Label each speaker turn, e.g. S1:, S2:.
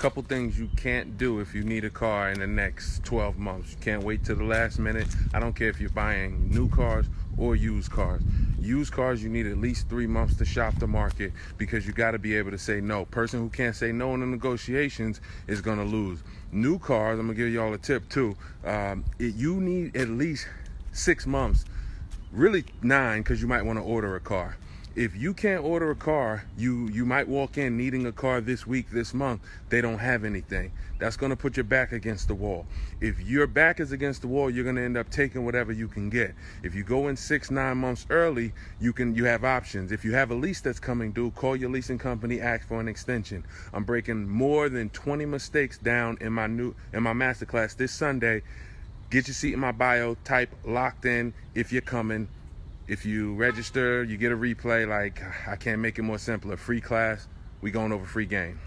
S1: couple things you can't do if you need a car in the next 12 months. You can't wait to the last minute. I don't care if you're buying new cars or used cars. Used cars, you need at least three months to shop the market because you got to be able to say no. Person who can't say no in the negotiations is going to lose. New cars, I'm going to give y'all a tip too. Um, it, you need at least six months, really nine, because you might want to order a car if you can't order a car, you you might walk in needing a car this week, this month. They don't have anything. That's going to put your back against the wall. If your back is against the wall, you're going to end up taking whatever you can get. If you go in 6 9 months early, you can you have options. If you have a lease that's coming due, call your leasing company, ask for an extension. I'm breaking more than 20 mistakes down in my new in my masterclass this Sunday. Get your seat in my bio, type locked in if you're coming if you register, you get a replay. Like, I can't make it more simpler. Free class, we going over free game.